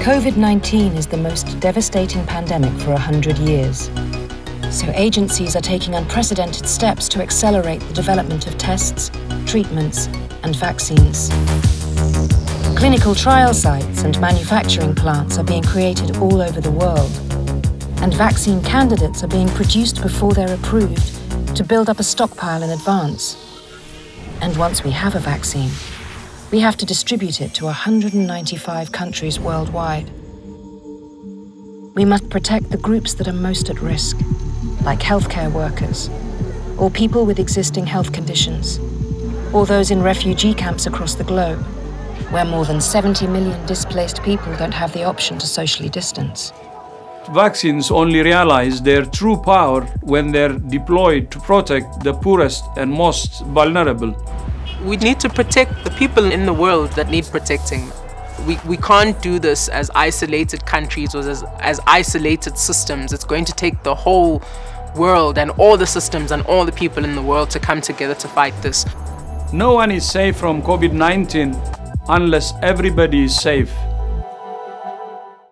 COVID-19 is the most devastating pandemic for 100 years. So agencies are taking unprecedented steps to accelerate the development of tests, treatments and vaccines. Clinical trial sites and manufacturing plants are being created all over the world. And vaccine candidates are being produced before they're approved to build up a stockpile in advance. And once we have a vaccine, we have to distribute it to 195 countries worldwide. We must protect the groups that are most at risk, like healthcare workers, or people with existing health conditions, or those in refugee camps across the globe, where more than 70 million displaced people don't have the option to socially distance. Vaccines only realize their true power when they're deployed to protect the poorest and most vulnerable. We need to protect the people in the world that need protecting. We, we can't do this as isolated countries or as, as isolated systems. It's going to take the whole world and all the systems and all the people in the world to come together to fight this. No one is safe from COVID 19 unless everybody is safe.